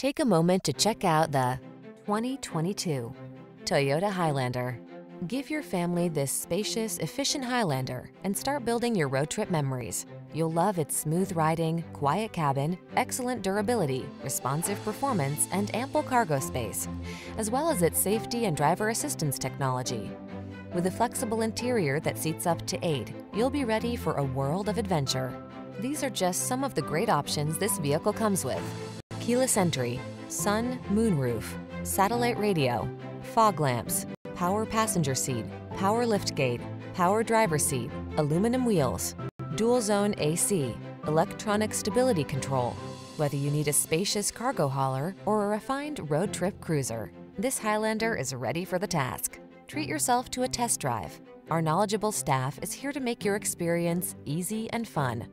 Take a moment to check out the 2022 Toyota Highlander. Give your family this spacious, efficient Highlander and start building your road trip memories. You'll love its smooth riding, quiet cabin, excellent durability, responsive performance, and ample cargo space, as well as its safety and driver assistance technology. With a flexible interior that seats up to eight, you'll be ready for a world of adventure. These are just some of the great options this vehicle comes with. Keyless entry, sun, moonroof, satellite radio, fog lamps, power passenger seat, power liftgate, power driver seat, aluminum wheels, dual zone AC, electronic stability control. Whether you need a spacious cargo hauler or a refined road trip cruiser, this Highlander is ready for the task. Treat yourself to a test drive. Our knowledgeable staff is here to make your experience easy and fun.